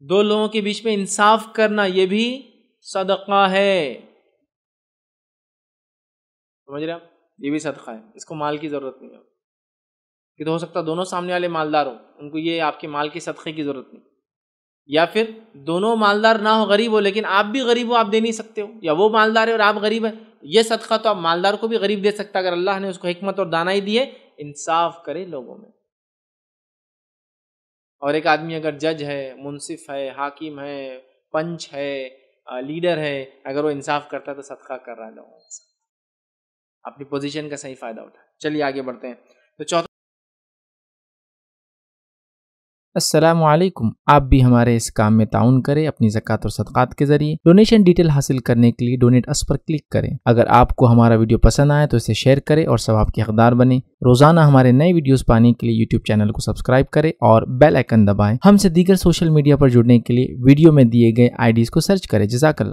دو لوگوں کے بیچ میں انصاف کرنا یہ بھی صدقہ ہے۔ سمجھ رہے آپ؟ یہ بھی صدقہ ہے۔ اس کو مال کی ضرورت نہیں ہے۔ کہ تو ہو سکتا دونوں سامنے والے مالدار ہوں۔ ان کو یہ آپ کے مال کی صدقے کی ضرورت نہیں۔ یا پھر دونوں مالدار نہ ہو غریب ہو، لیکن آپ بھی غریب ہو، آپ دے نہیں سکتے ہو۔ یا وہ مالدار ہے اور آپ غریب ہیں۔ یہ صدقہ تو آپ مالدار کو بھی غریب دے سکتا اگر اللہ نے اس کو حکمت اور دانائی دیے انصاف کرے لوگوں میں۔ اور ایک آدمی اگر جج ہے، منصف ہے، حاکم ہے، پنچ ہے لیڈر ہے، اگر وہ انصاف کرتا ہے تو صدقہ کر رہا ہے لوگوں کے ساتھ۔ اپنی پوزیشن کا صحیح فائدہ اٹھا چلیے آگے بڑھتے ہیں۔ تو چوتھا السلام علیکم۔ آپ بھی ہمارے اس کام میں تعاون کریں، اپنی زکوٰۃ اور صدقات کے ذریعے ڈونیشن ڈیٹیل حاصل کرنے کے لیے ڈونیٹ اس پر کلک کریں۔ اگر آپ کو ہمارا ویڈیو پسند آئے تو اسے شیئر کریں اور ثواب کے حقدار بنیں۔ روزانہ ہمارے نئے ویڈیوز پانے کے لیے یوٹیوب چینل کو سبسکرائب کریں اور بیل آئکن دبائیں۔ ہم سے دیگر سوشل میڈیا پر جڑنے کے لیے ویڈیو میں دیے گئے آئی ڈیز کو سرچ کریں۔ جزاک اللہ۔